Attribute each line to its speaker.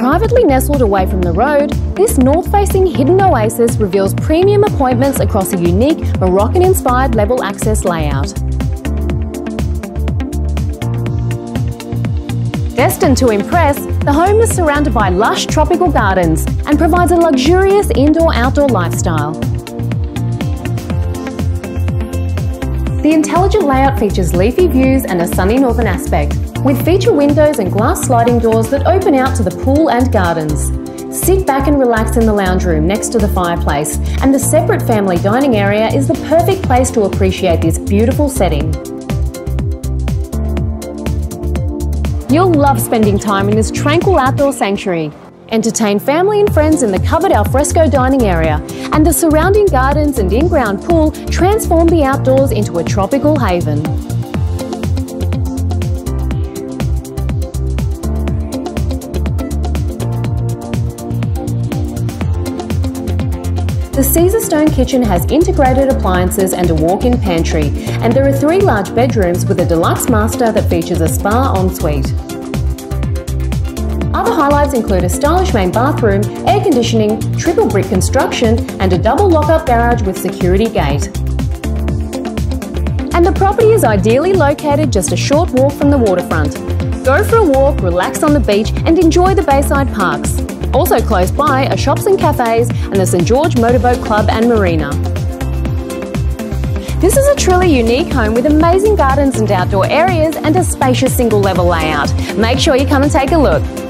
Speaker 1: Privately nestled away from the road, this north-facing hidden oasis reveals premium appointments across a unique Moroccan-inspired level access layout. Destined to impress, the home is surrounded by lush tropical gardens and provides a luxurious indoor-outdoor lifestyle. The intelligent layout features leafy views and a sunny northern aspect, with feature windows and glass sliding doors that open out to the pool and gardens. Sit back and relax in the lounge room next to the fireplace, and the separate family dining area is the perfect place to appreciate this beautiful setting. You'll love spending time in this tranquil outdoor sanctuary. Entertain family and friends in the covered alfresco dining area, and the surrounding gardens and in-ground pool transform the outdoors into a tropical haven. The Caesarstone kitchen has integrated appliances and a walk-in pantry, and there are three large bedrooms with a deluxe master that features a spa ensuite. Other highlights include a stylish main bathroom, air conditioning, triple brick construction, and a double lock-up garage with security gate. And the property is ideally located just a short walk from the waterfront. Go for a walk, relax on the beach, and enjoy the Bayside Parks. Also close by are shops and cafes and the St George Motorboat Club and Marina. This is a truly unique home with amazing gardens and outdoor areas and a spacious single level layout. Make sure you come and take a look.